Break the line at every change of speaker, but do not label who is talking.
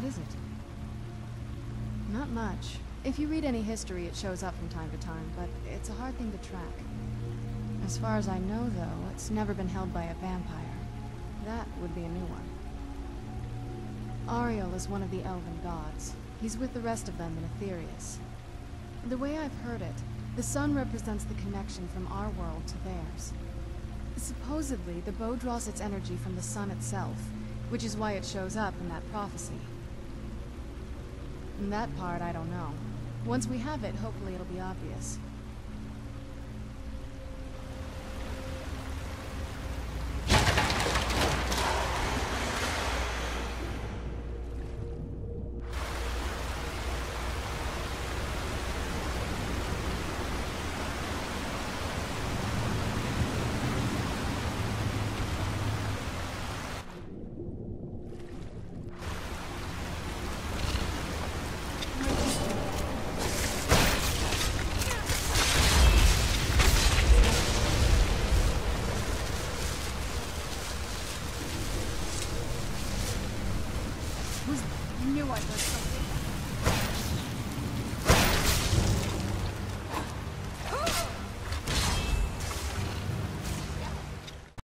What is it? Not much. If you read any history, it shows up from time to time, but it's a hard thing to track. As far as I know, though, it's never been held by a vampire. That would be a new one. Auri-El is one of the Elven gods. He's with the rest of them in Aetherius. The way I've heard it, the sun represents the connection from our world to theirs. Supposedly, the bow draws its energy from the sun itself, which is why it shows up in that prophecy. That part, I don't know. Once we have it, hopefully it'll be obvious.
Was, I knew I heard something.